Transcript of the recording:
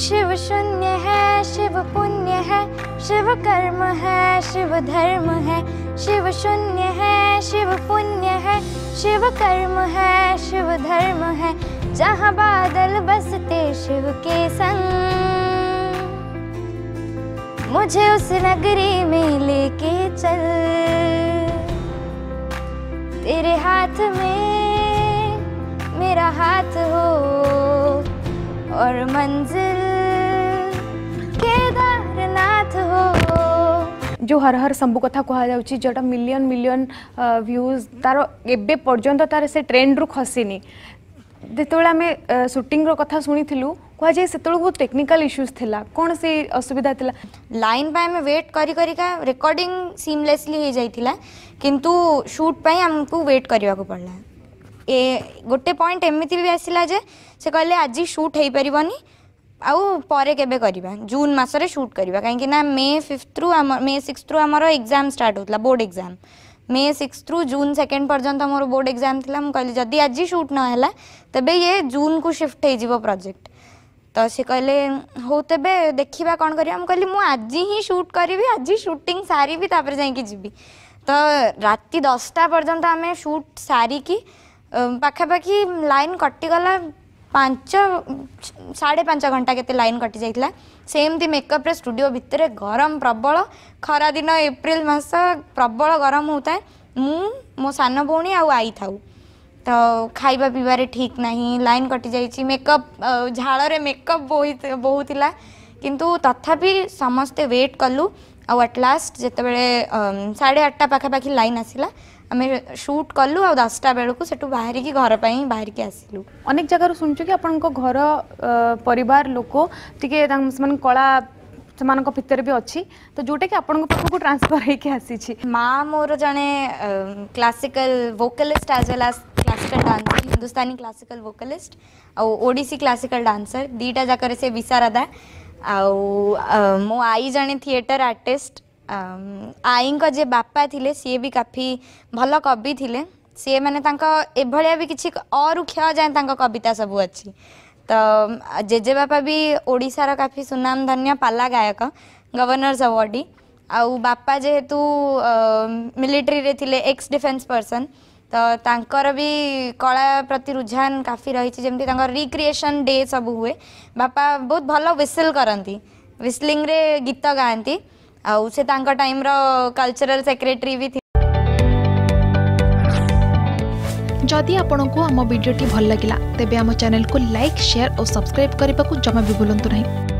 शिव शून्य है शिव पुण्य है शिव कर्म है शिव धर्म है शिव शून्य है शिव पुण्य है शिव कर्म है शिव धर्म है जहाँ बादल बसते शिव के संग मुझे उस नगरी में लेके चल तेरे हाथ में मेरा हाथ हो और मंजिल केदारनाथ हो जो हर हर सब कथा कह जोटा मिलियन मिलियन व्यूज तार एवं पर्यटन तार से ट्रेंड रु खसी जिते आम सुटिंग कथा शुणीलु कहुए से टेक्निकल इश्यूज थी कौन से असुविधा थिला लाइन पर आम वेट करी सीमलेसली जाइला किंतु शूट पर आमको वेट करवाक पड़ा ଏ ଗୋଟେ ପଏଣ୍ଟ ଏମିତି ବି ଆସିଲା ଯେ ସେ କହିଲେ ଆଜି ସୁଟ୍ ହେଇପାରିବନି ଆଉ ପରେ କେବେ କରିବା ଜୁନ୍ ମାସରେ ସୁଟ୍ କରିବା କାହିଁକି ନା ମେ ଫିଫ୍ଥରୁ ଆମ ମେ ସିକ୍ସଥରୁ ଆମର ଏକ୍ଜାମ୍ ଷ୍ଟାର୍ଟ ହେଉଥିଲା ବୋର୍ଡ଼ ଏକ୍ଜାମ୍ ମେ ସିକ୍ସଥ୍ରୁ ଜୁନ୍ ସେକେଣ୍ଡ ପର୍ଯ୍ୟନ୍ତ ମୋର ବୋର୍ଡ଼ ଏକ୍ଜାମ୍ ଥିଲା ମୁଁ କହିଲି ଯଦି ଆଜି ସୁଟ୍ ନହେଲା ତେବେ ଇଏ ଜୁନ୍କୁ ସିଫ୍ଟ ହେଇଯିବ ପ୍ରୋଜେକ୍ଟ ତ ସେ କହିଲେ ହଉ ତେବେ ଦେଖିବା କ'ଣ କରିବା ମୁଁ କହିଲି ମୁଁ ଆଜି ହିଁ ସୁଟ୍ କରିବି ଆଜି ସୁଟିଂ ସାରିବି ତାପରେ ଯାଇକି ଯିବି ତ ରାତି ଦଶଟା ପର୍ଯ୍ୟନ୍ତ ଆମେ ସୁଟ୍ ସାରିକି ପାଖାପାଖି ଲାଇନ୍ କଟିଗଲା ପାଞ୍ଚ ସାଢ଼େ ପାଞ୍ଚ ଘଣ୍ଟା କେତେ ଲାଇନ୍ କଟିଯାଇଥିଲା ସେମିତି ମେକଅପ୍ରେ ଷ୍ଟୁଡ଼ିଓ ଭିତରେ ଗରମ ପ୍ରବଳ ଖରାଦିନ ଏପ୍ରିଲ ମାସ ପ୍ରବଳ ଗରମ ହେଉଥାଏ ମୁଁ ମୋ ସାନ ଭଉଣୀ ଆଉ ଆଈ ଥାଉ ତ ଖାଇବା ପିଇବାରେ ଠିକ୍ ନାହିଁ ଲାଇନ୍ କଟିଯାଇଛି ମେକଅପ୍ ଝାଳରେ ମେକଅପ୍ ବୋହି ବହୁଥିଲା କିନ୍ତୁ ତଥାପି ସମସ୍ତେ ୱେଟ୍ କଲୁ ଆଉ ଆଟ୍ ଲାଷ୍ଟ ଯେତେବେଳେ ସାଢ଼େ ଆଠଟା ପାଖାପାଖି ଲାଇନ୍ ଆସିଲା ଆମେ ସୁଟ୍ କଲୁ ଆଉ ଦଶଟା ବେଳକୁ ସେଠୁ ବାହାରିକି ଘର ପାଇଁ ବାହାରିକି ଆସିଲୁ ଅନେକ ଜାଗାରୁ ଶୁଣିଛୁ କି ଆପଣଙ୍କ ଘର ପରିବାର ଲୋକ ଟିକେ ସେମାନେ କଳା ସେମାନଙ୍କ ଭିତରେ ବି ଅଛି ତ ଯେଉଁଟାକି ଆପଣଙ୍କ ପାଖକୁ ଟ୍ରାନ୍ସଫର ହେଇକି ଆସିଛି ମା ମୋର ଜଣେ classical vocalist as well as classical dancer Hindustani classical vocalist ଆଉ ଓଡ଼ିଶୀ କ୍ଲାସିକାଲ ଡାନ୍ସର ଦୁଇଟା ଯାକରେ ସେ ବିଶାରଦା मो आई जड़े थिएटर आर्टिस्ट आई का जे बापा थिले सी भी काफी भल कवि थिले सी मैंने भाया भी किसी अरुक्ष जाए कविता सब अच्छी तो जेजे बापा भी ओडार काफी सुनामधन्य पाला गायक गवर्नर सब आपा जेहेतु मिलिटरी रे थिले एक्स डिफेंस पर्सन तो तांकर भी कला प्रति रुझान काफ़ी रही जमी रिक्रिएसन डे सब हुए बापा बहुत भल विसल करती विसलिंग रे गीत गाँती आउ से टाइम कल्चरल सेक्रेटरी भी थी जदि आपण को आम भिडी भल लगा तेब चैनल को लाइक सेयार और सब्सक्राइब करने को जमा भी भूलु ना